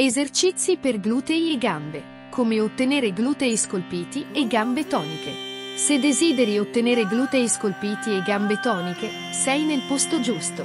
Esercizi per glutei e gambe. Come ottenere glutei scolpiti e gambe toniche. Se desideri ottenere glutei scolpiti e gambe toniche, sei nel posto giusto.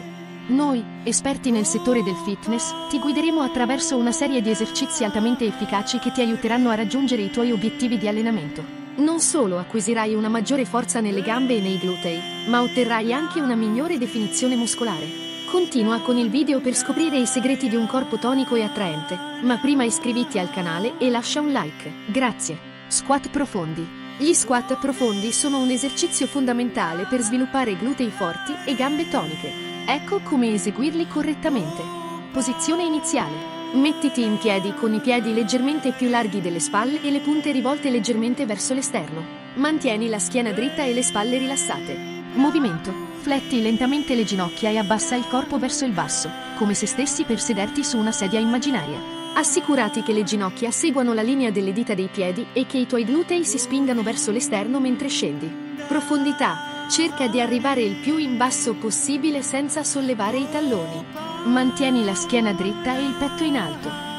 Noi, esperti nel settore del fitness, ti guideremo attraverso una serie di esercizi altamente efficaci che ti aiuteranno a raggiungere i tuoi obiettivi di allenamento. Non solo acquisirai una maggiore forza nelle gambe e nei glutei, ma otterrai anche una migliore definizione muscolare. Continua con il video per scoprire i segreti di un corpo tonico e attraente, ma prima iscriviti al canale e lascia un like. Grazie. Squat profondi. Gli squat profondi sono un esercizio fondamentale per sviluppare glutei forti e gambe toniche. Ecco come eseguirli correttamente. Posizione iniziale. Mettiti in piedi con i piedi leggermente più larghi delle spalle e le punte rivolte leggermente verso l'esterno. Mantieni la schiena dritta e le spalle rilassate. Movimento. Fletti lentamente le ginocchia e abbassa il corpo verso il basso, come se stessi per sederti su una sedia immaginaria. Assicurati che le ginocchia seguano la linea delle dita dei piedi e che i tuoi glutei si spingano verso l'esterno mentre scendi. Profondità. Cerca di arrivare il più in basso possibile senza sollevare i talloni. Mantieni la schiena dritta e il petto in alto.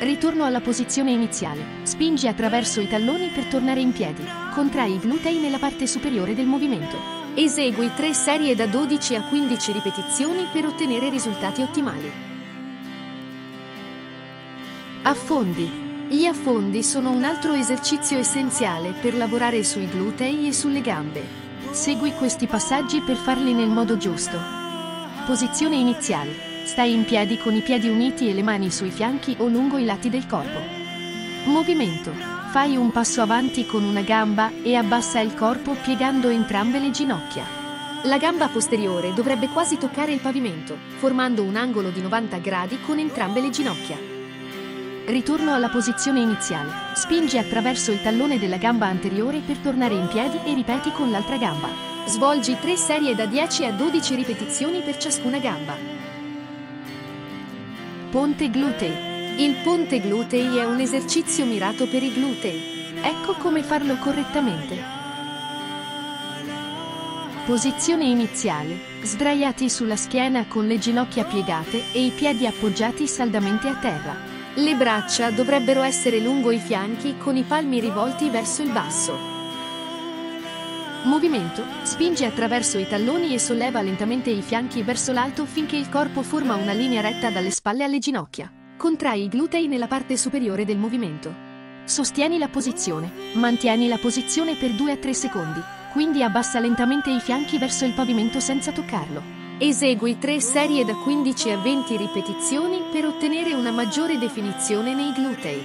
Ritorno alla posizione iniziale. Spingi attraverso i talloni per tornare in piedi. Contrai i glutei nella parte superiore del movimento. Esegui 3 serie da 12 a 15 ripetizioni per ottenere risultati ottimali. Affondi. Gli affondi sono un altro esercizio essenziale per lavorare sui glutei e sulle gambe. Segui questi passaggi per farli nel modo giusto. Posizione iniziale. Stai in piedi con i piedi uniti e le mani sui fianchi o lungo i lati del corpo. Movimento. Fai un passo avanti con una gamba e abbassa il corpo piegando entrambe le ginocchia. La gamba posteriore dovrebbe quasi toccare il pavimento, formando un angolo di 90 gradi con entrambe le ginocchia. Ritorno alla posizione iniziale. Spingi attraverso il tallone della gamba anteriore per tornare in piedi e ripeti con l'altra gamba. Svolgi 3 serie da 10 a 12 ripetizioni per ciascuna gamba. Ponte glutei. Il ponte glutei è un esercizio mirato per i glutei. Ecco come farlo correttamente. Posizione iniziale. Sdraiati sulla schiena con le ginocchia piegate e i piedi appoggiati saldamente a terra. Le braccia dovrebbero essere lungo i fianchi con i palmi rivolti verso il basso. Movimento. Spingi attraverso i talloni e solleva lentamente i fianchi verso l'alto finché il corpo forma una linea retta dalle spalle alle ginocchia. Contrai i glutei nella parte superiore del movimento. Sostieni la posizione. Mantieni la posizione per 2-3 secondi, quindi abbassa lentamente i fianchi verso il pavimento senza toccarlo. Esegui 3 serie da 15 a 20 ripetizioni per ottenere una maggiore definizione nei glutei.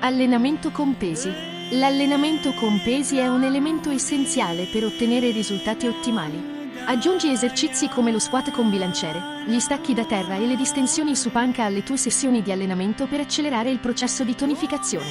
Allenamento con pesi. L'allenamento con pesi è un elemento essenziale per ottenere risultati ottimali. Aggiungi esercizi come lo squat con bilanciere, gli stacchi da terra e le distensioni su panca alle tue sessioni di allenamento per accelerare il processo di tonificazione.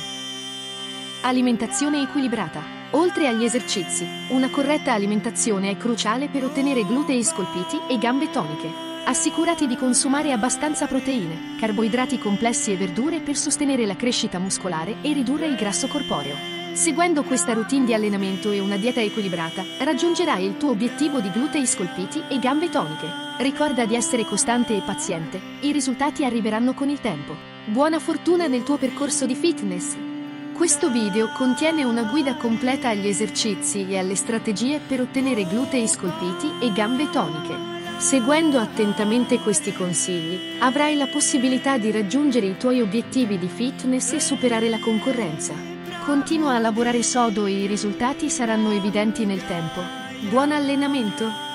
Alimentazione equilibrata. Oltre agli esercizi, una corretta alimentazione è cruciale per ottenere glutei scolpiti e gambe toniche. Assicurati di consumare abbastanza proteine, carboidrati complessi e verdure per sostenere la crescita muscolare e ridurre il grasso corporeo. Seguendo questa routine di allenamento e una dieta equilibrata, raggiungerai il tuo obiettivo di glutei scolpiti e gambe toniche. Ricorda di essere costante e paziente, i risultati arriveranno con il tempo. Buona fortuna nel tuo percorso di fitness! Questo video contiene una guida completa agli esercizi e alle strategie per ottenere glutei scolpiti e gambe toniche. Seguendo attentamente questi consigli, avrai la possibilità di raggiungere i tuoi obiettivi di fitness e superare la concorrenza. Continua a lavorare sodo e i risultati saranno evidenti nel tempo. Buon allenamento!